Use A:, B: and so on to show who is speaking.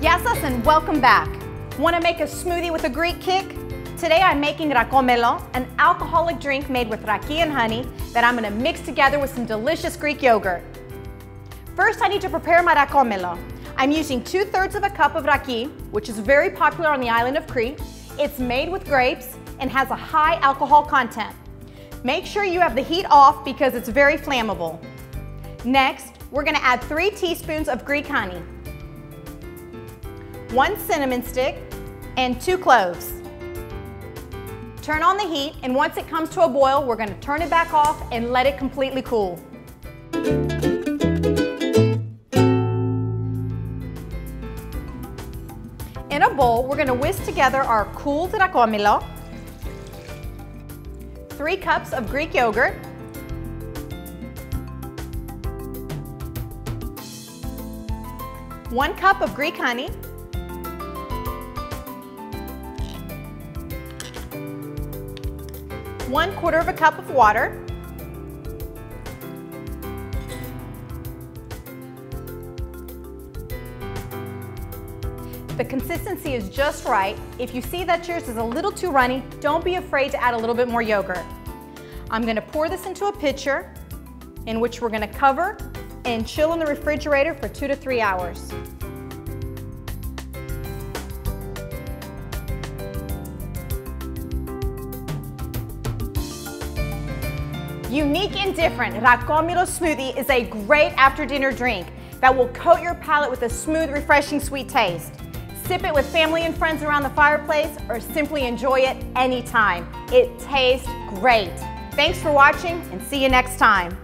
A: Yasas and welcome back. Want to make a smoothie with a Greek kick? Today I'm making rakomelo, an alcoholic drink made with raki and honey that I'm going to mix together with some delicious Greek yogurt. First I need to prepare my rakomelo. I'm using two thirds of a cup of raki, which is very popular on the island of Crete. It's made with grapes and has a high alcohol content. Make sure you have the heat off because it's very flammable. Next, we're gonna add three teaspoons of Greek honey, one cinnamon stick, and two cloves. Turn on the heat, and once it comes to a boil, we're gonna turn it back off and let it completely cool. In a bowl, we're gonna whisk together our cooled rakomelo, three cups of Greek yogurt, one cup of Greek honey, one quarter of a cup of water, The consistency is just right. If you see that yours is a little too runny, don't be afraid to add a little bit more yogurt. I'm gonna pour this into a pitcher in which we're gonna cover and chill in the refrigerator for two to three hours. Unique and different, Rakomelo smoothie is a great after dinner drink that will coat your palate with a smooth, refreshing sweet taste. Sip it with family and friends around the fireplace or simply enjoy it anytime. It tastes great. Thanks for watching and see you next time.